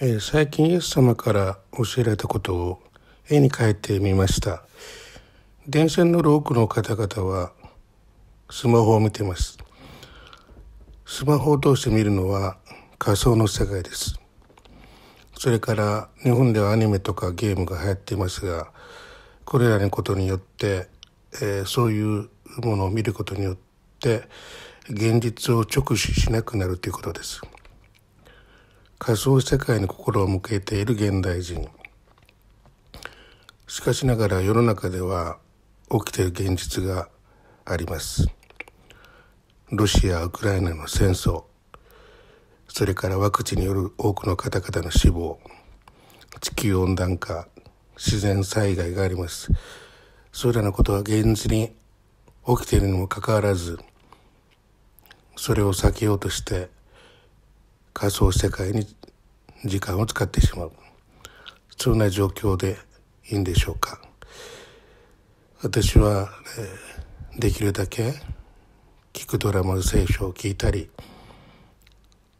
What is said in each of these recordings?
え、最近イエス様から教えられたことを絵に描いてみました。電線の多くの方々はスマホを見てます。スマホを通して見るのは仮想の世界です。それから日本ではアニメとかゲームが流行っていますがこれらのことによって、えー、そういうものを見ることによって現実を直視しなくなるということです。仮想世界に心を向けている現代人。しかしながら世の中では起きている現実があります。ロシア・ウクライナの戦争。それからワクチンによる多くの方々の死亡。地球温暖化。自然災害があります。それらのことは現実に起きているにもかかわらずそれを避けようとして仮想世界に時間を使ってしまう。そんな状況でいいんでしょうか。私は、えー、できるだけ聞くドラマの聖書を聞いたり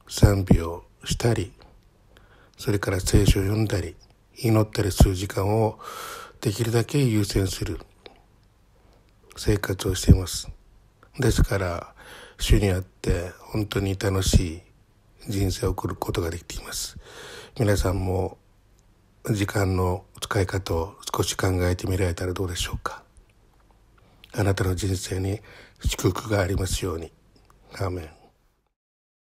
賛美をしたりそれから聖書を読んだり祈ったりする時間をできるだけ優先する。生活をしています。ですから主にあって本当に楽しい人生を送ることができています。皆さんも時間の使い方を少し考えてみられたらどうでしょうか。あなたの人生に祝福がありますように。アーメン。